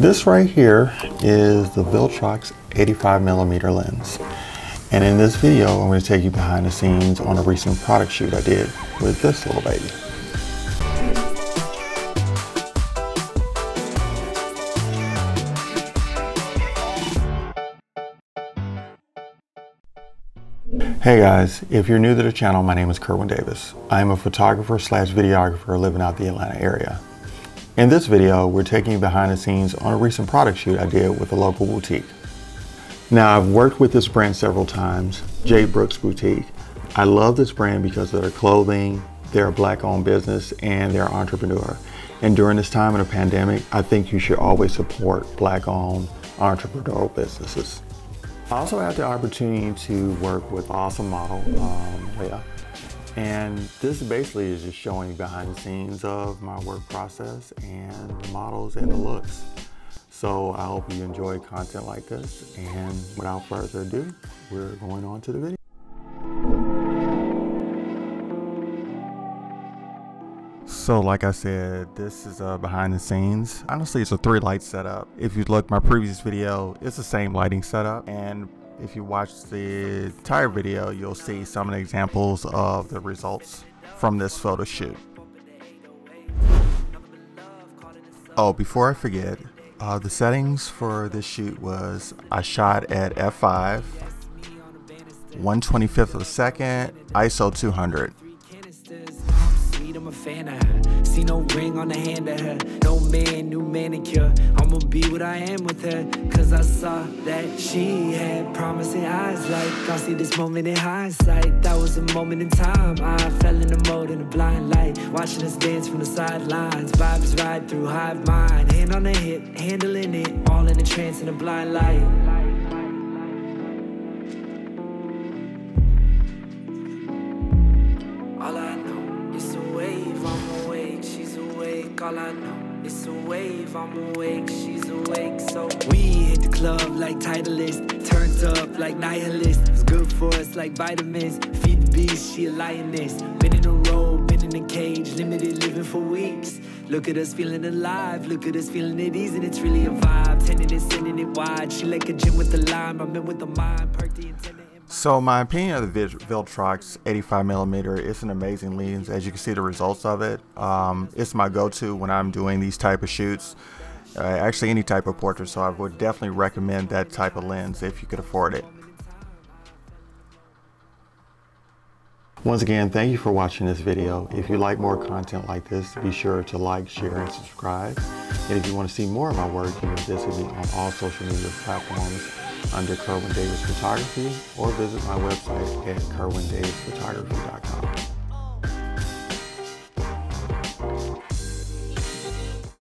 This right here is the Viltrox 85 millimeter lens. And in this video, I'm going to take you behind the scenes on a recent product shoot I did with this little baby. Hey guys, if you're new to the channel, my name is Kerwin Davis. I am a photographer slash videographer living out the Atlanta area. In this video, we're taking you behind the scenes on a recent product shoot I did with a local boutique. Now, I've worked with this brand several times, J. Brooks Boutique. I love this brand because of their clothing, they're a black owned business, and they're an entrepreneur. And during this time of a pandemic, I think you should always support black owned entrepreneurial businesses. I also had the opportunity to work with awesome model, um, Leah. And this basically is just showing behind the scenes of my work process and the models and the looks. So I hope you enjoy content like this. And without further ado, we're going on to the video. So like I said, this is uh, behind the scenes. Honestly, it's a three light setup. If you look my previous video, it's the same lighting setup. And if you watch the entire video, you'll see some examples of the results from this photo shoot. Oh, before I forget, uh, the settings for this shoot was I shot at f5, 125th of a second, ISO 200 fan of her. See no ring on the hand of her. No man, new manicure. I'ma be what I am with her. Cause I saw that she had promising eyes like I see this moment in hindsight. That was a moment in time. I fell in the mode in a blind light. Watching us dance from the sidelines. Vibes ride through hive mind. Hand on the hip, handling it. All in a trance in a blind light. All I know. It's a wave, I'm awake, she's awake, so we hit the club like Titleist, turned up like nihilist. It's good for us like vitamins. Feed the beast, she a lioness. Been in a row, been in a cage, limited living for weeks. Look at us feeling alive, look at us feeling it easy, and it's really a vibe. Tending it, sending it wide. She like a gym with the lime, I'm in with the mind, perk the intended. So my opinion of the Viltrox 85mm is an amazing lens. As you can see the results of it. Um, it's my go-to when I'm doing these type of shoots. Uh, actually any type of portrait, so I would definitely recommend that type of lens if you could afford it. Once again, thank you for watching this video. If you like more content like this, be sure to like, share, and subscribe. And if you want to see more of my work, you can visit me on all social media platforms under Kerwin Davis Photography or visit my website at kerwindavisphotography.com.